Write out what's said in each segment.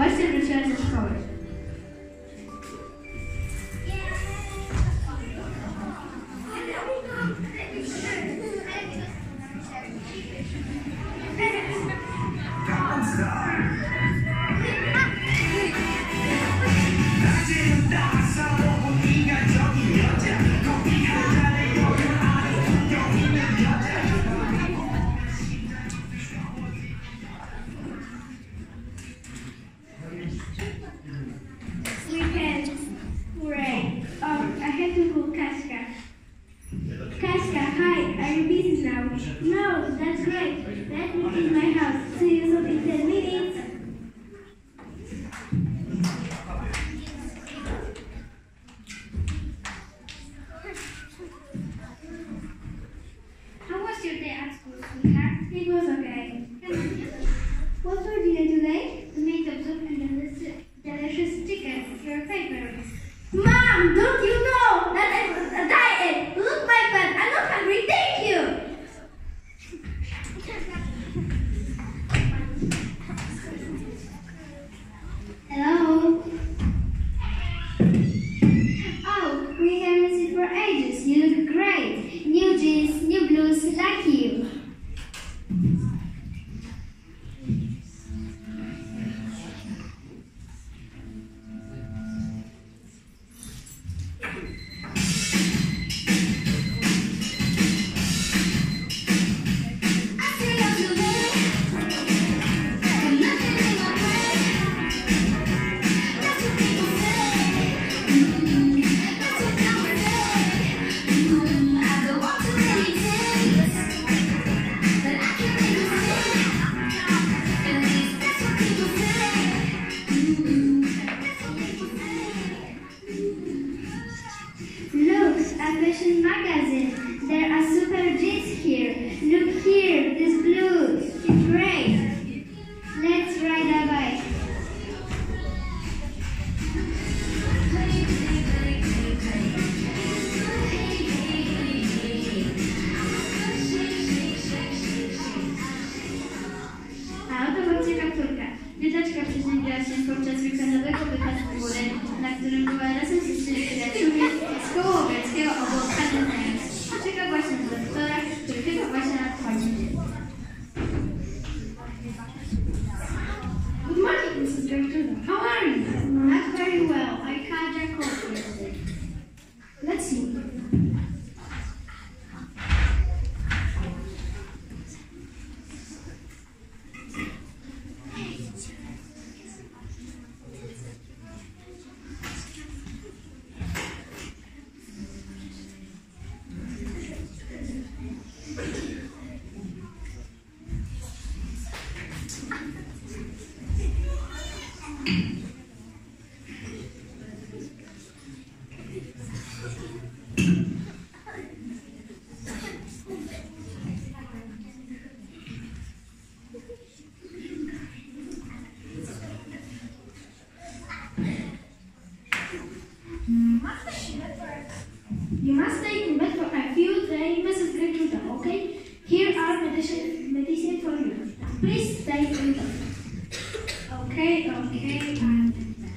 классе включается школа. I'm not you Biedaczka przeziębiła się podczas weekendowego wypadku góry, na którym była razem ze swoimi przyjaciółmi You must stay in bed for you must stay in for a few days, Mrs. Gratuita, okay? Here are medicine, medicine for you. Please stay in bed. Okay, okay, I'm in bed.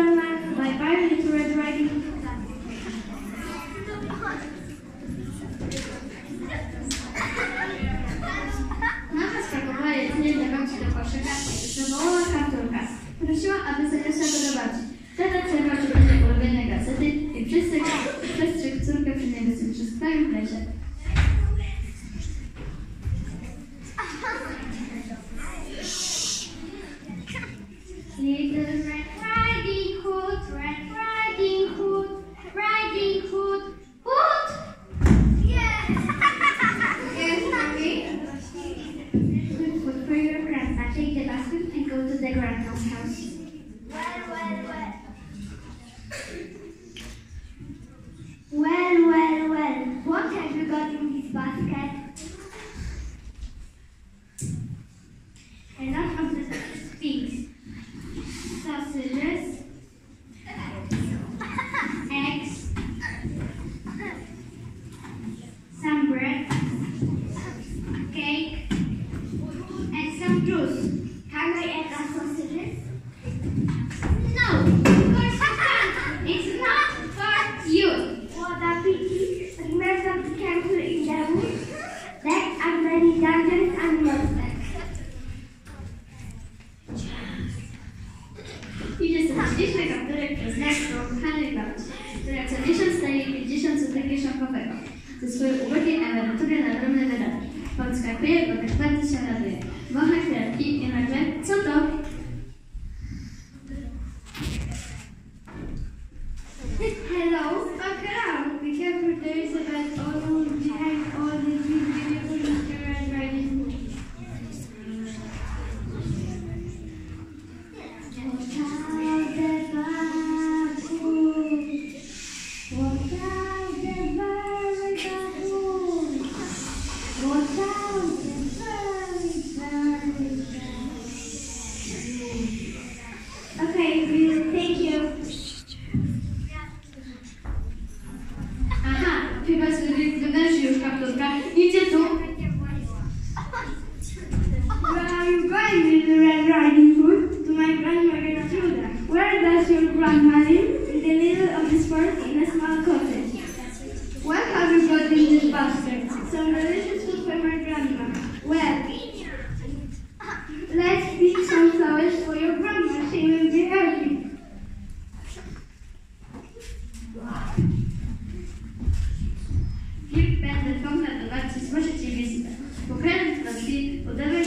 Panna by Byron into Red Riding Hood. Mama skakowała jedynie dla babci do koszyka i wywołała kartonka. Prosiła, aby zaniosła go do babci. Tata przerwał przez córkę przyniósł. go to the grandma's house. birth in a small cottage. Have you got in this basket? Some delicious food for my grandma. Well, let's pick some flowers for your grandma. She will be early. Kim będę wam na donacji zgłaszać jej wizytę. Pokręt na drzwi, podawaj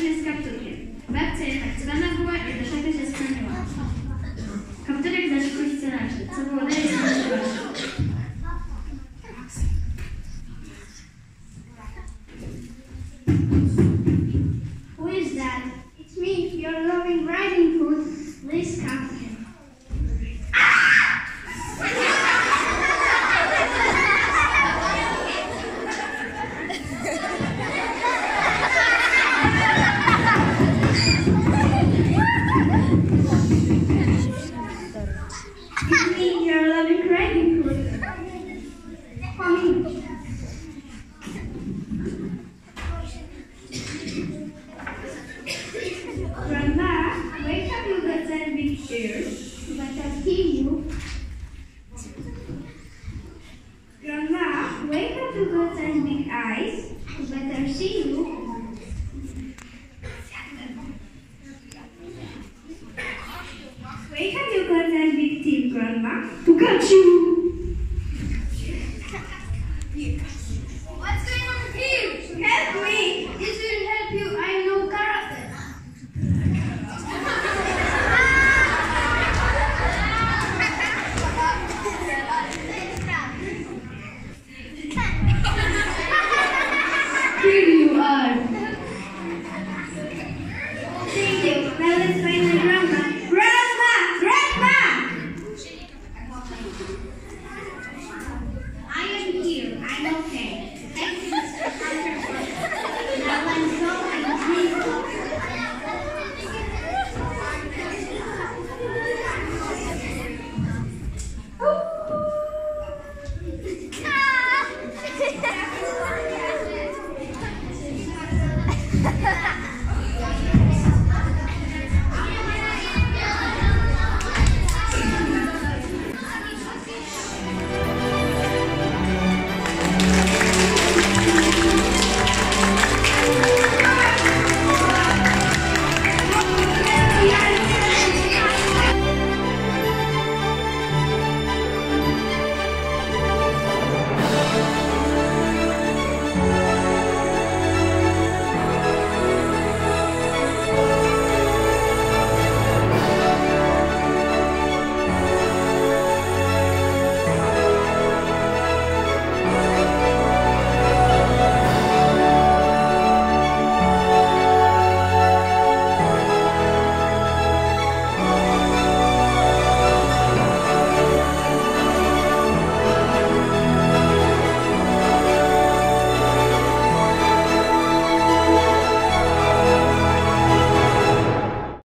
got such big eyes? But I see you. Where have you got that big teeth, Grandma? To catch you.